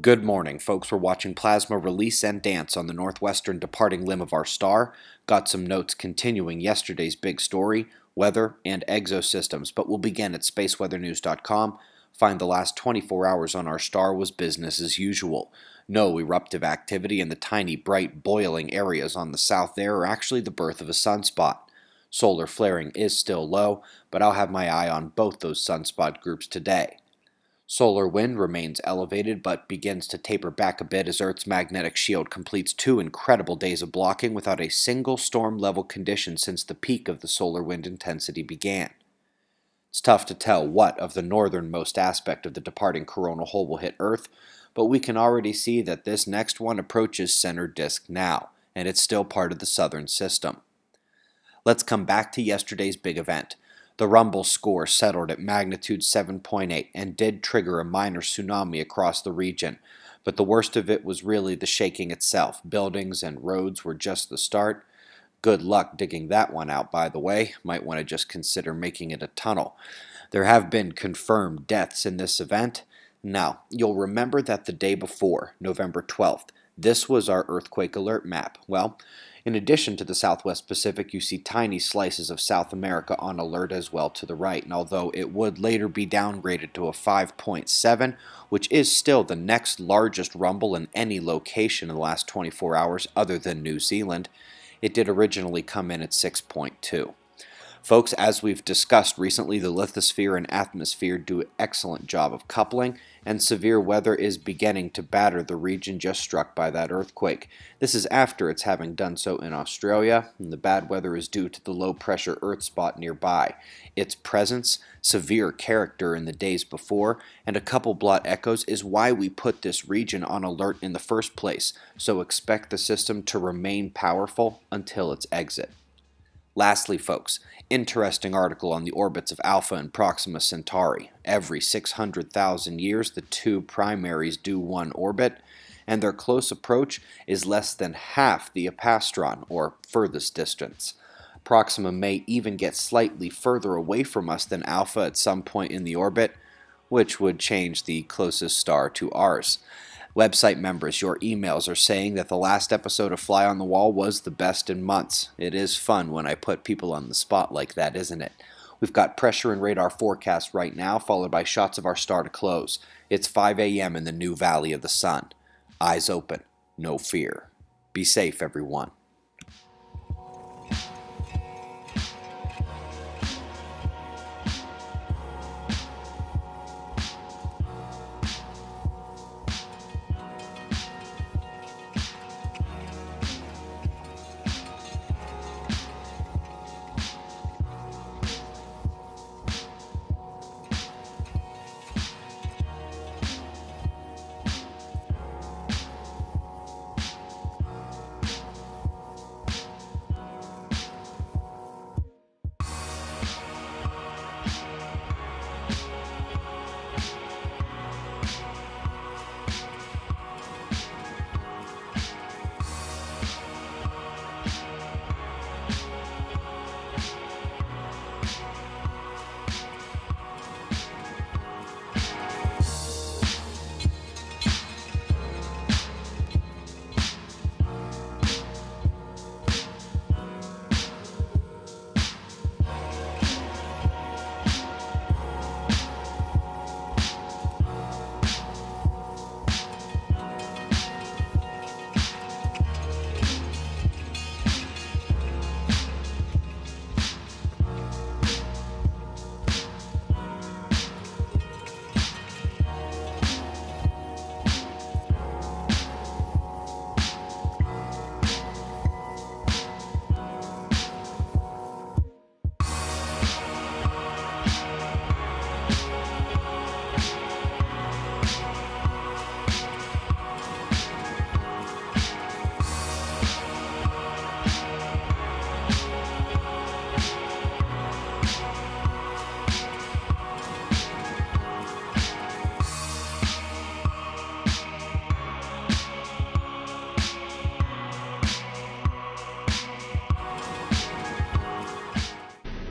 Good morning, folks. We're watching plasma release and dance on the northwestern departing limb of our star. Got some notes continuing yesterday's big story, weather, and exosystems, but we'll begin at spaceweathernews.com. Find the last 24 hours on our star was business as usual. No eruptive activity, and the tiny, bright, boiling areas on the south there are actually the birth of a sunspot. Solar flaring is still low, but I'll have my eye on both those sunspot groups today. Solar wind remains elevated but begins to taper back a bit as Earth's magnetic shield completes two incredible days of blocking without a single storm level condition since the peak of the solar wind intensity began. It's tough to tell what of the northernmost aspect of the departing coronal hole will hit Earth, but we can already see that this next one approaches center disk now, and it's still part of the southern system. Let's come back to yesterday's big event. The rumble score settled at magnitude 7.8 and did trigger a minor tsunami across the region, but the worst of it was really the shaking itself. Buildings and roads were just the start. Good luck digging that one out, by the way. Might want to just consider making it a tunnel. There have been confirmed deaths in this event. Now, you'll remember that the day before, November 12th, this was our earthquake alert map. Well, in addition to the Southwest Pacific, you see tiny slices of South America on alert as well to the right, and although it would later be downgraded to a 5.7, which is still the next largest rumble in any location in the last 24 hours other than New Zealand, it did originally come in at 6.2. Folks, as we've discussed recently, the lithosphere and atmosphere do an excellent job of coupling, and severe weather is beginning to batter the region just struck by that earthquake. This is after it's having done so in Australia, and the bad weather is due to the low pressure Earth spot nearby. Its presence, severe character in the days before, and a couple blot echoes is why we put this region on alert in the first place, so expect the system to remain powerful until its exit. Lastly, folks, interesting article on the orbits of Alpha and Proxima Centauri. Every 600,000 years, the two primaries do one orbit, and their close approach is less than half the apastron, or furthest distance. Proxima may even get slightly further away from us than Alpha at some point in the orbit, which would change the closest star to ours. Website members, your emails are saying that the last episode of Fly on the Wall was the best in months. It is fun when I put people on the spot like that, isn't it? We've got pressure and radar forecast right now, followed by shots of our star to close. It's 5 a.m. in the new Valley of the Sun. Eyes open, no fear. Be safe, everyone.